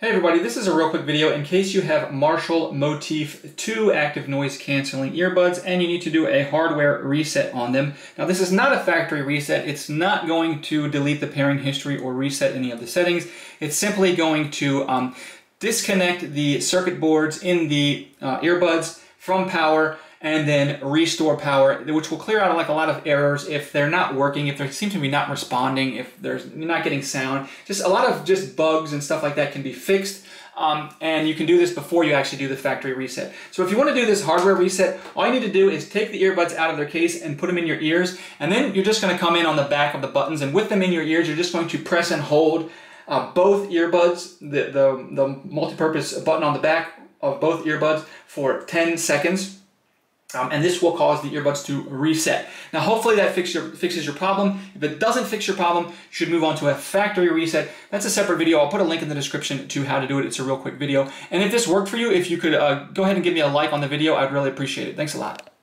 Hey everybody, this is a real quick video in case you have Marshall Motif 2 active noise canceling earbuds and you need to do a hardware reset on them. Now this is not a factory reset, it's not going to delete the pairing history or reset any of the settings. It's simply going to um, disconnect the circuit boards in the uh, earbuds from power and then restore power, which will clear out like a lot of errors if they're not working, if they seem to be not responding, if there's you're not getting sound. Just a lot of just bugs and stuff like that can be fixed. Um, and you can do this before you actually do the factory reset. So if you want to do this hardware reset, all you need to do is take the earbuds out of their case and put them in your ears, and then you're just going to come in on the back of the buttons, and with them in your ears, you're just going to press and hold uh, both earbuds, the, the, the multi-purpose button on the back of both earbuds for 10 seconds. Um, and this will cause the earbuds to reset. Now, hopefully that fix your, fixes your problem. If it doesn't fix your problem, you should move on to a factory reset. That's a separate video. I'll put a link in the description to how to do it. It's a real quick video. And if this worked for you, if you could uh, go ahead and give me a like on the video, I'd really appreciate it. Thanks a lot.